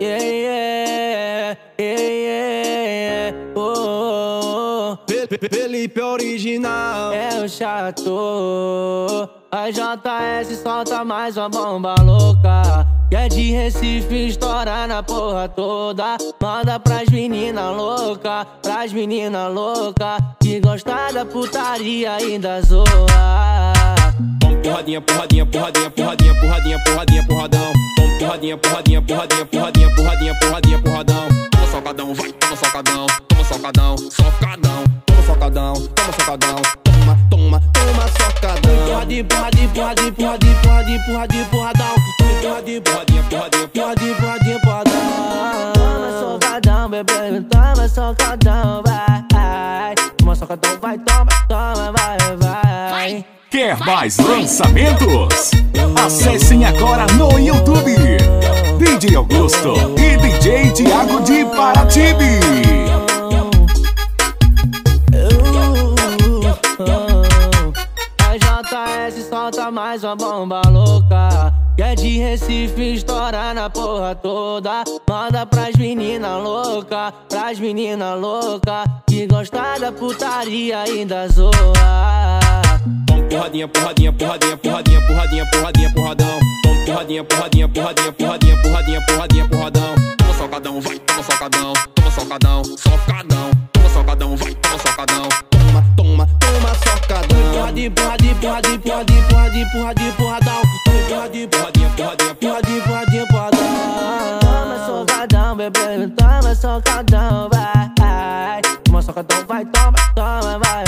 Yeah, yeah, yeah, yeah, oh, oh, Felipe original. É o chato. A JS solta mais uma bomba louca. Que é de Recife, estoura na porra toda. Manda pras menina louca, pras menina louca. Que gosta da putaria ainda zoa. Porradinha, porradinha, porradinha, porradinha, porradinha, porradinha, porradão. Porradinha, porradinha, porradinha, porradinha, porradinha, porradinha, porradão. Toma socadão, vai, toma socadão, toma socadão, socadão, toma socadão, toma socadão, toma, toma, toma socadão. Porradinha, porradinha, porradinha, porradinha, porradinha, porradinha, porradão. Porradinha, porradinha, porradinha, Porradinha, porradinha, porradão. Toma socadão, bebê, toma socadão, vai. Toma socadão, vai, toma, toma, vai, vai. Quer mais lançamentos? Acessem agora no DJ Augusto e DJ Thiago de Paratibe. A JS solta mais uma bomba louca. Que é de Recife, estoura na porra toda. Manda pras menina louca, pras menina louca. Que gosta da putaria ainda zoa. Porradinha, porradinha, porradinha, porradinha, porradinha, porradinha, porradão. Porradinha, porradinha, porradinha, porradinha, porradinha, porradinha, porradão. Toma socadão, vai, toma socadão, toma socadão, socadão. Toma socadão, vai, toma socadão. Toma, toma, toma socadão. Porradinha, porradinha, porradinha, porradinha, porradinha, porradinha, porradão. Porradinha, porradinha, porradinha, Porradinha, porradinha, porradão. Toma socadão, bebê, toma socadão, vai. Toma socadão, vai, toma, toma, vai,